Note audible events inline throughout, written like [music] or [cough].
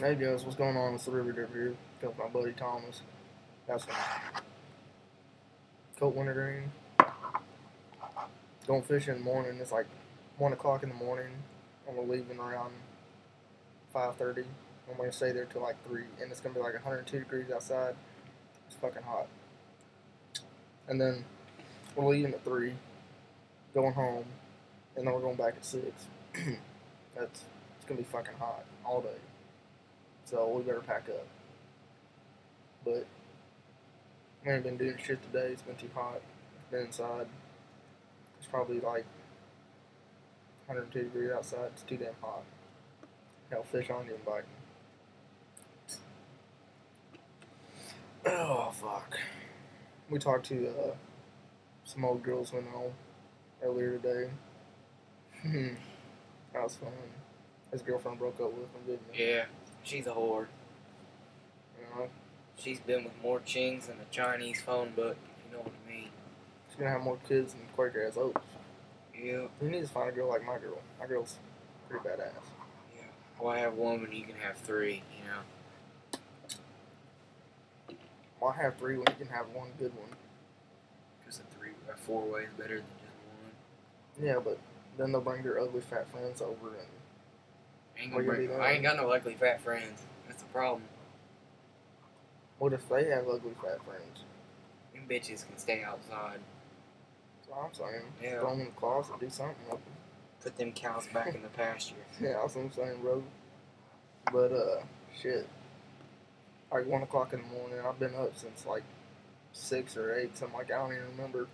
Hey guys, what's going on? It's the River Dipper here. Got my buddy Thomas. Got some Cope wintergreen. Going fishing in the morning. It's like one o'clock in the morning, and we're leaving around five thirty. I'm gonna stay there till like three, and it's gonna be like 102 degrees outside. It's fucking hot. And then we're leaving at three, going home, and then we're going back at six. [clears throat] That's it's gonna be fucking hot all day. So we better pack up. But ain't been doing shit today. It's been too hot. Been inside. It's probably like 102 degrees outside. It's too damn hot. Hell, fish aren't even biting. Oh fuck. We talked to uh, some old girls we know earlier today. [laughs] that was fun. His girlfriend broke up with him, didn't he? Yeah, she's a whore. You know, She's been with more chings than a Chinese phone book, if you know what I mean. she's gonna have more kids than Quaker has oats. Yeah. You need to find a girl like my girl. My girl's pretty badass. Yeah. Why I have one when you can have three, you know? Why have three when you can have one good one? Because a three, a four way is better than just one. Yeah, but then they'll bring their ugly fat friends over and I ain't, gonna bring, I ain't got no ugly fat friends. That's the problem. what if they have ugly fat friends? Them bitches can stay outside. That's what I'm saying. Yeah. Throw them in the closet, do something with them. Put them cows back in the pasture. [laughs] Yeah, that's what I'm saying, bro. But uh, shit. Like one o'clock in the morning. I've been up since like six or eight, something like I don't even remember.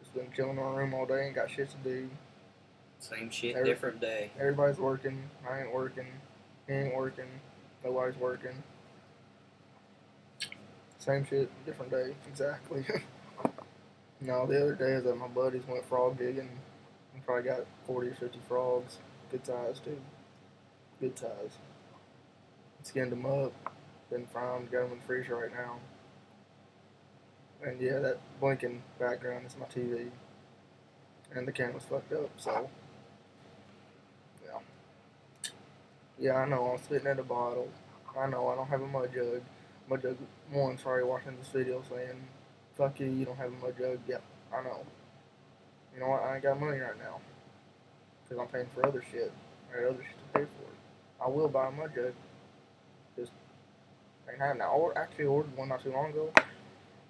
Just been chilling in my room all day and got shit to do. Same shit, Every- different day. Everybody's working. I ain't working. He ain't working. Nobody's working. Same shit, different day. Exactly. [laughs] no, the other day is that my buddies went frog digging. and probably got 40 or 50 frogs. Good size, too. Good size. Skinned them up. Been frying. Got them in the freezer right now. And yeah, that blinking background is my TV. And the camera's fucked up, so. Yeah. Yeah, I know. I'm spitting at a bottle. I know. I don't have a mud jug. Mud jug one. Sorry, watching this video saying, "Fuck you, you don't have a mud jug." Yep, I know. You know what? I ain't got money right now because I'm paying for other shit. I got other shit to pay for. I will buy a mud jug. Just ain't having. I actually ordered one not too long ago,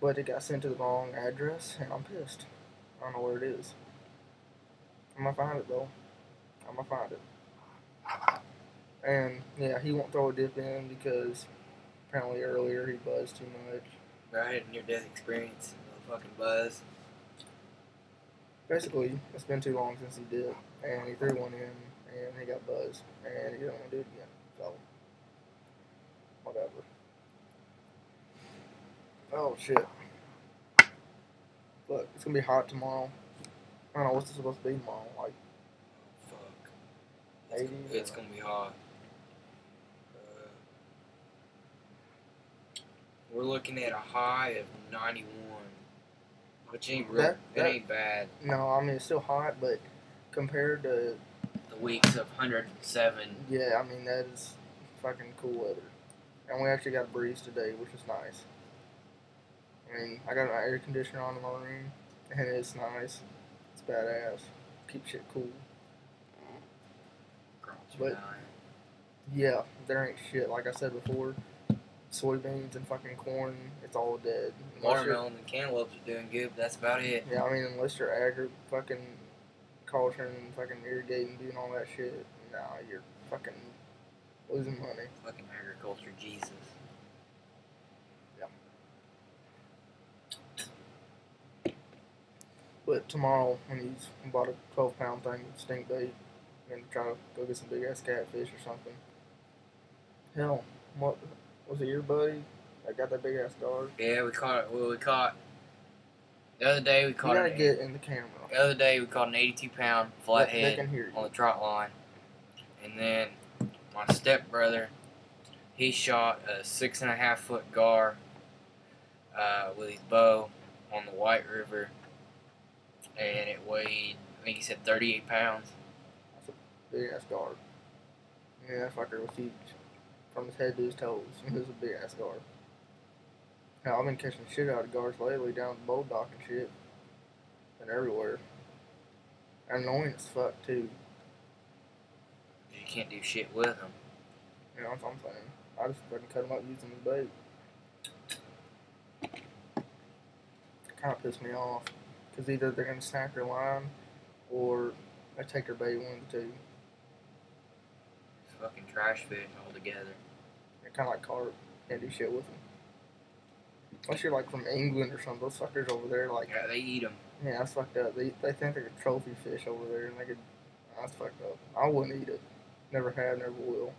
but it got sent to the wrong address, and I'm pissed. I don't know where it is. I'm gonna find it though. I'm gonna find it. And yeah, he won't throw a dip in because apparently earlier he buzzed too much. Right, I had a near death experience. No fucking buzz. Basically, it's been too long since he did, and he threw one in, and he got buzzed, and he don't want to do it again. So, whatever. Oh shit! Look, it's gonna be hot tomorrow. I don't know what's it supposed to be tomorrow. Like Fuck. It's, 80s gonna, it's gonna be hot. Uh, we're looking at a high of 91, which ain't real. That- That, that- ain't bad. no, I mean it's still hot, but compared to The weeks of 107. yeah, I mean that is fucking cool weather. And we actually got a breeze today, which is nice. I mean, I got an air conditioner on in my room, and it's nice. It's badass. Keep shit cool. Girls But- Yeah, there ain't shit. Like I said before, soybeans and fucking corn, it's all dead. Unless Watermelon and cantaloupes are doing good, but that's about it. Yeah, I mean, unless you're agri fucking culturing and fucking irrigating, doing all that shit, nah, you're fucking losing money. Fucking agriculture, Jesus. But tomorrow, when he's bought a 12 pound thing of stink bait, and try to go get some big ass catfish or something. Hell, what was it your buddy that got that big ass dog? Yeah, we caught it. Well, we caught. The other day we You caught gotta an, get in the camera. The other day we caught an 82 pound flathead on the trot line, and then my stepbrother, he shot a six and a half foot gar uh, with his bow on the White River, and it weighed I think he said 38 pounds. That's a big ass dog. Yeah, that fucker was huge. From his head to his toes. [laughs] He was a big ass gar. Now, I've been catching shit out of gars lately down the boat dock and shit. And everywhere. And annoying as fuck too. You can't do shit with them. You know what I'm saying? I just fucking cut them up using the bait. Kind of pissed me off. Because either they're going to snap your line or they take your bait, one two. Fucking trash fish altogether. Kind of like carp. Can't do shit with them. Unless you're like from England or something. Those fuckers over there, like, Yeah, they eat them. yeah, that's fucked up. They, they think they're a trophy fish over there and they could. That's fucked up. I wouldn't eat it. Never have, never will.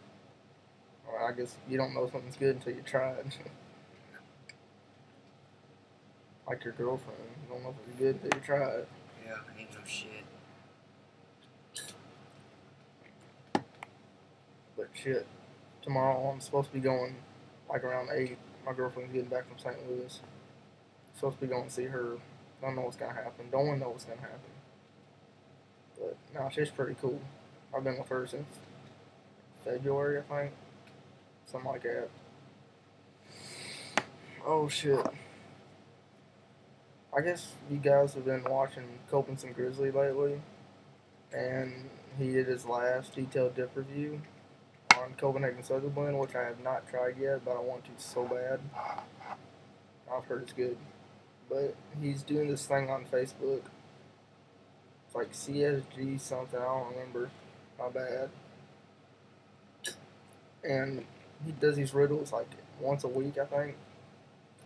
Or I guess you don't know something's good until you try it. [laughs] like your girlfriend. You don't know if it's good until you try it. Yeah, I ain't no shit. But shit, tomorrow I'm supposed to be going like around 8. My girlfriend's getting back from St. Louis. Supposed to be going to see her. Don't know what's to happen. Don't want to know what's to happen. But, no, she's pretty cool. I've been with her since February, I think. Something like that. Oh, shit. I guess you guys have been watching Coping Some Grizzly lately. And he did his last detailed dip review on Copenhagen Soda Blend, which I have not tried yet, but I want to so bad. I've heard it's good. But he's doing this thing on Facebook. It's like CSG something, I don't remember. My bad. And he does these riddles like once a week, I think.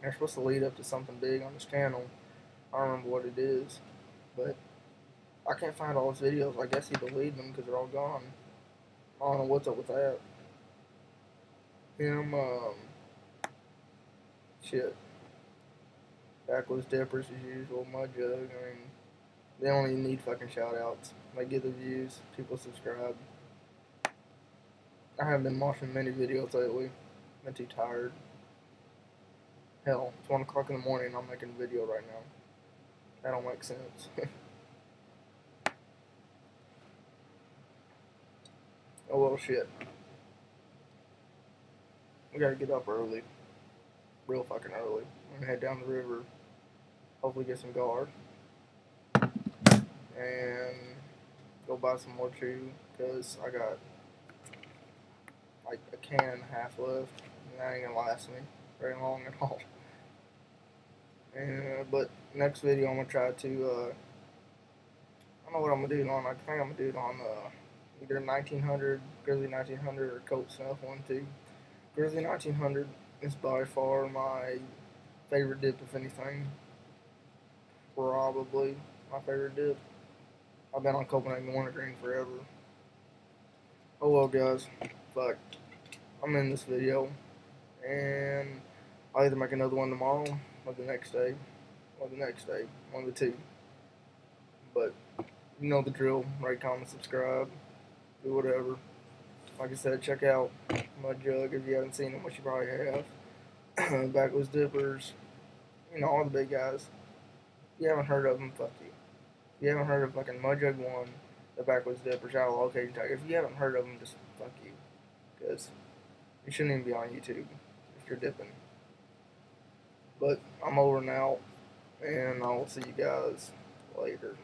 They're supposed to lead up to something big on his channel. I don't remember what it is. But I can't find all his videos. I guess he deleted them because they're all gone. I don't know what's up with that. Him, um, shit. Backwoods Dippers as usual, Mud Jug. I mean, they don't even need fucking shout outs. They get the views, people subscribe. I haven't been watching many videos lately. Been too tired. Hell, it's 1 o'clock in the morning I'm making a video right now. That don't make sense. [laughs] oh well, shit. We gotta get up early. Real fucking early. We're gonna head down the river. Hopefully get some gar. And go buy some more chew. Because I got like a can and a half left. And that ain't gonna last me very long at all. And, uh, but next video I'm gonna try to, uh, I don't know what I'm gonna do on. I think I'm gonna do it on, uh, either 1900, Grizzly 1900 or Colt Snuff 1 2. Grizzly 1900 is by far my favorite dip, if anything. Probably my favorite dip. I've been on Copenhagen Wintergreen forever. Oh well, guys. Fuck. I'm in this video. And I'll either make another one tomorrow or the next day. Or the next day. One of the two. But you know the drill. Rate, comment, subscribe. Do whatever. Like I said, check out Mud Jug if you haven't seen them, which you probably have. [clears throat] Backwoods Dippers. You know, all the big guys. If you haven't heard of them, fuck you. If you haven't heard of fucking Mud Jug 1, the Backwoods Dippers, Outlaw Cajun Tiger, if you haven't heard of them, just fuck you. Because you shouldn't even be on YouTube if you're dipping. But I'm over now, and I'll see you guys later.